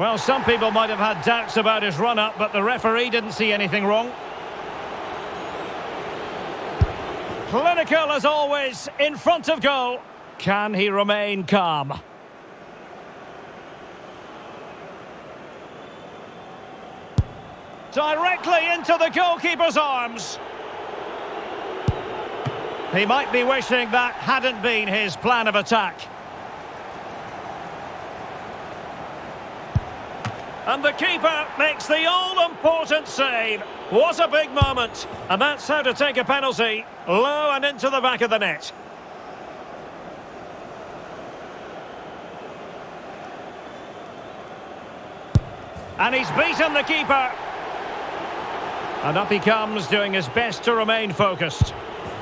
Well, some people might have had doubts about his run-up, but the referee didn't see anything wrong. Clinical as always, in front of goal. Can he remain calm? Directly into the goalkeeper's arms. He might be wishing that hadn't been his plan of attack. And the keeper makes the all-important save. What a big moment. And that's how to take a penalty. Low and into the back of the net. And he's beaten the keeper. And up he comes, doing his best to remain focused.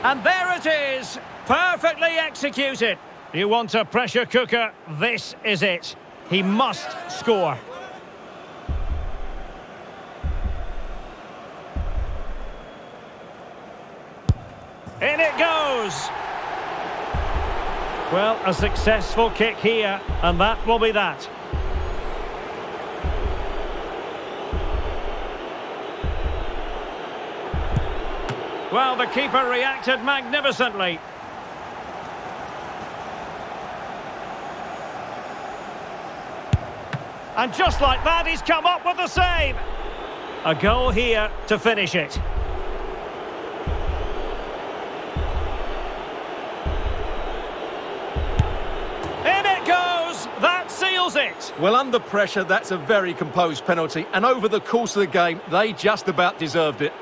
And there it is, perfectly executed. You want a pressure cooker, this is it. He must score. In it goes. Well, a successful kick here, and that will be that. Well, the keeper reacted magnificently. And just like that, he's come up with the save. A goal here to finish it. Seals it. Well, under pressure, that's a very composed penalty. And over the course of the game, they just about deserved it.